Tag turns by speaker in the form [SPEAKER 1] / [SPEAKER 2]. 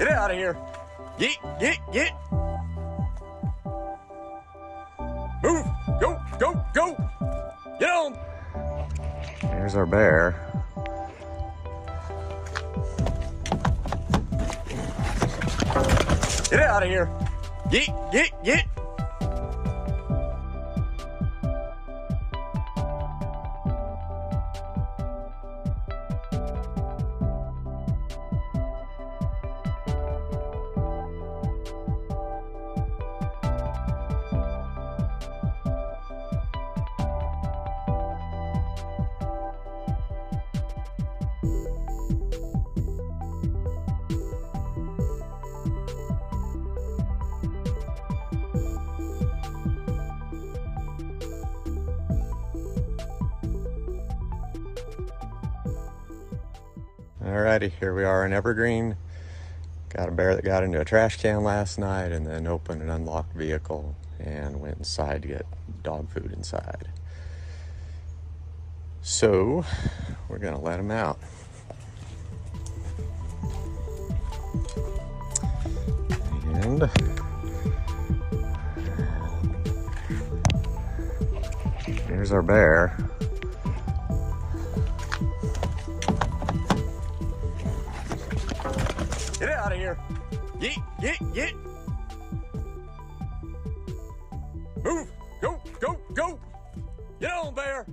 [SPEAKER 1] Get out of here. Get, get, get. Move. Go, go, go. Get on.
[SPEAKER 2] Here's our bear.
[SPEAKER 1] Get out of here. Get, get, get.
[SPEAKER 2] Alrighty, here we are in Evergreen. Got a bear that got into a trash can last night and then opened an unlocked vehicle and went inside to get dog food inside. So, we're gonna let him out. And here's our bear.
[SPEAKER 1] Get out of here. Yeet, yeet, yeet. Move. Go, go, go. Get on, there!